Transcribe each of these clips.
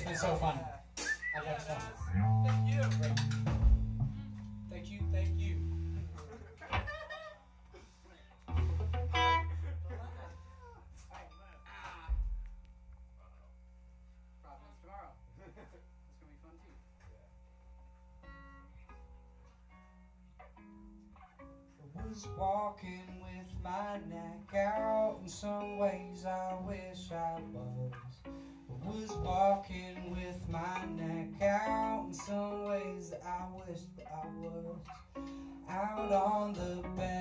has been so fun. I've had fun. Thank you. Great. Thank you, thank you. Was walking with my neck out. In some ways, I wish I was. Was walking with my neck out. In some ways, I wish that I was. Out on the bed.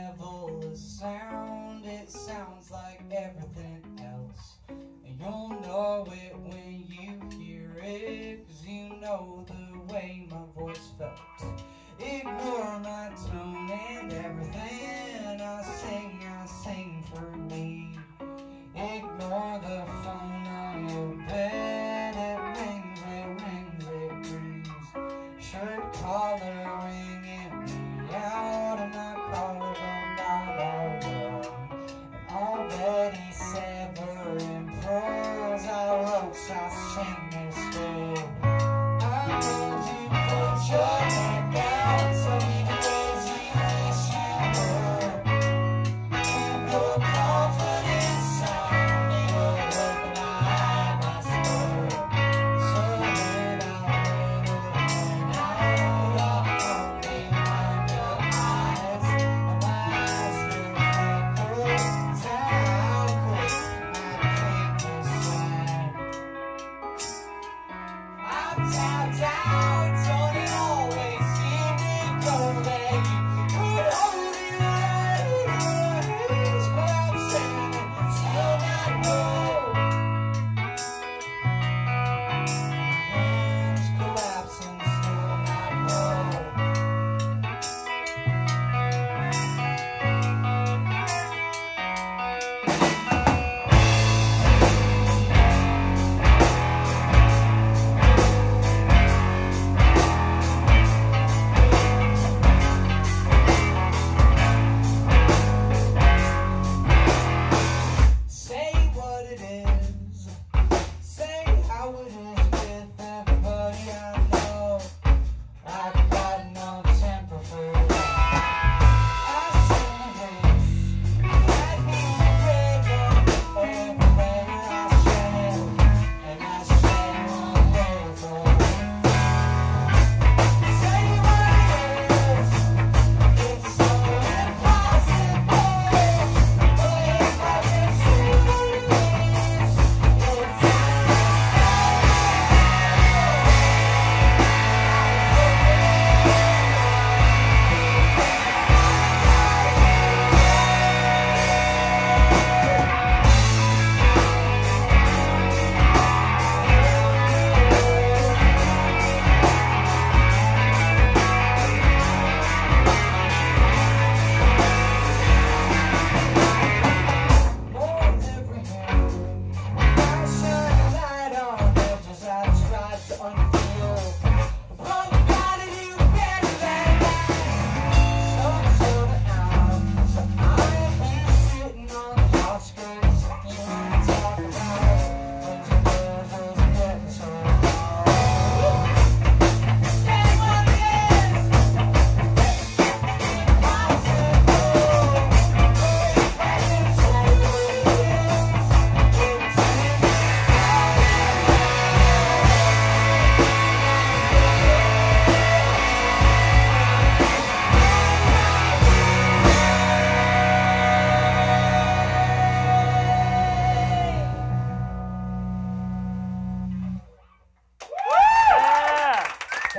hollering at me out of my collarbone down over. down, down, down.